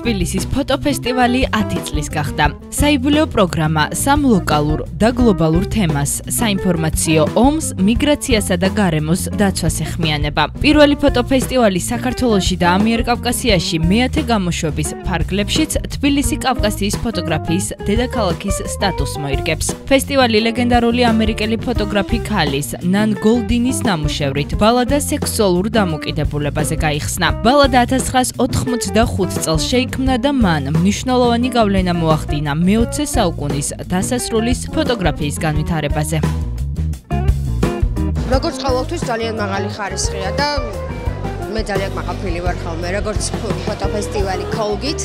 თბილისის ფოტოფესტივალი 10 წლის გახდა. საიუბილეო პროგრამა სამ ლოკალურ და გლობალურ თემას, საინფორმაციო ომს, მიგრაციასა და გარემოს დაცვას ეხმიანება. პირველი ფოტოფესტივალი საქართველოსში და ამიერკავკასიაში მეათე გამოშვების ფარგლებშიც თბილისი კავკასიის ფოტოგრაფიის დედაქალაქის სტატუსს მოირგებს. ფესტივალი ლეგენდარული ამერიკელი ფოტოგრაფი ქალის ნან გოლდინის ნამუშევრით ბალადა სექსუალურ დამოკიდებულებაზე გაიხსნა. ბალადა 1985 წელს შეიქმნა და მან მნიშვნელოვანი გავლენა მოახდინა მე-20 საუკუნის დასასრულის ფოტოგრაფიის განვითარებაზე. როგორც ყოველთვის ძალიან მაღალი ხარისხია და მე ძალიან მაყაფილი ვარ ხოლმე როგორც ფოტოფესტივალი კოლგით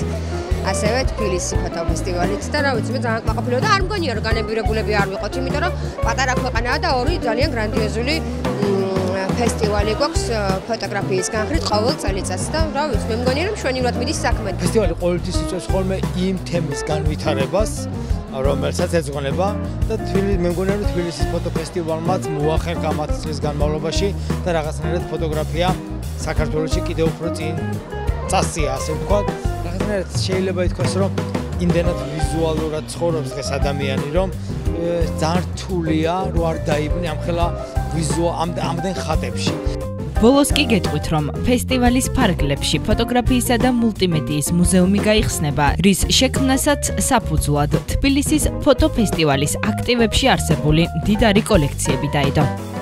ასევე თბილისი ფოტოფესტივალით და რა ვიცი მე ძალიან მაყაფილი ვარ და არ მგონია რომ განებირებულები არ ვიყოთ იმიტომ რომ პატარა ქვეყანაა და ორი ძალიან გრანდიოზული ფესტივალი გვაქვს ფოტოგრაფიის განხრით ყოველ წელიწადს და რა ვიცი მე მგონია რომ შვენივრად მიდის საქმე. ფესტივალი ყოველთვის იწვევს ხოლმე იმ თემის განვითარებას, რომელსაც ეძღვნება და თბილისი მე მგონია რომ თბილისის ფოტოფესტივალმაც მოახერხა მათ წლის განმავლობაში და რაღაცნაირად ფოტოგრაფია საქართველოში კიდევ უფრო წინ წასწია ასე ვთქვათ. რაღაცნაირად შეიძლება ითქვას რომ იმდენად ვიზუალურად ცხოვრობს დღეს ადამიანი რომ ძალიან რთულია რო არ დაიბნი ამხელა ვიზუალ ამ ამდენ ხატებში. ბოლოს კი გეტყვით, რომ ფესტივალის ფარგლებში ფოტოგრაფიისა და მულტიმედიის მუზეუმი გაიხსნება, რის შექმნასაც საფუძვლად თბილისის ფოტოფესტივალის აქტივებში არსებული დიდარი კოლექციები დაიდო.